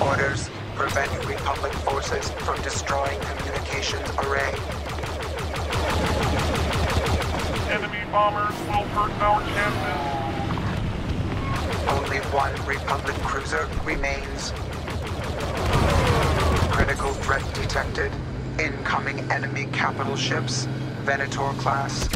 Orders, prevent Republic forces from destroying communications array. Enemy bombers will hurt our chances. Only one Republic cruiser remains. Critical threat detected. Incoming enemy capital ships, Venator class.